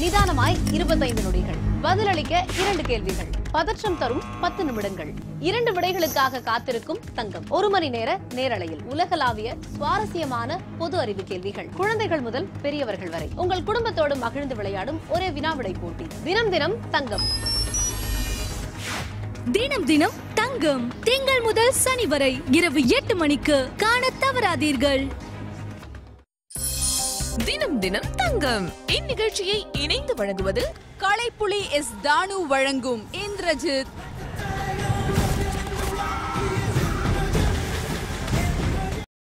நிதானமாய் இருபத்தைந்து நொடிகள். பதிலளிக்க இரண்டு கேள்விகள். பதற்றம் தரும் பத்து நிமிடங்கள். இரண்டு விடைகளுக்காக காத்திருக்கும் தங்கம். ஒரு மணி நேர நேரலையில் உலகளாவிய சுவாரஸ்யமான பொது அறிவு கேள்விகள். குழந்தைகள் முதல் பெரியவர்கள் வரை. உங்கள் குடும்பத்தோடு மகிழ்ந்து விளையாடும் ஒரே வினாவிடை போட்டி. தினம் தினம் தங்கம். தினம் தினம் தங்கம். திங்கள் முதல் சனி வரை இரவு எட்டு மணிக்கு காண தவறாதீர்கள். தினம் தினம் தங்கம். இந்நிகழ்ச்சியை இணைந்து வழங்குவது கலைப்புலி எஸ் தானு வழங்கும் இந்திரஜித்.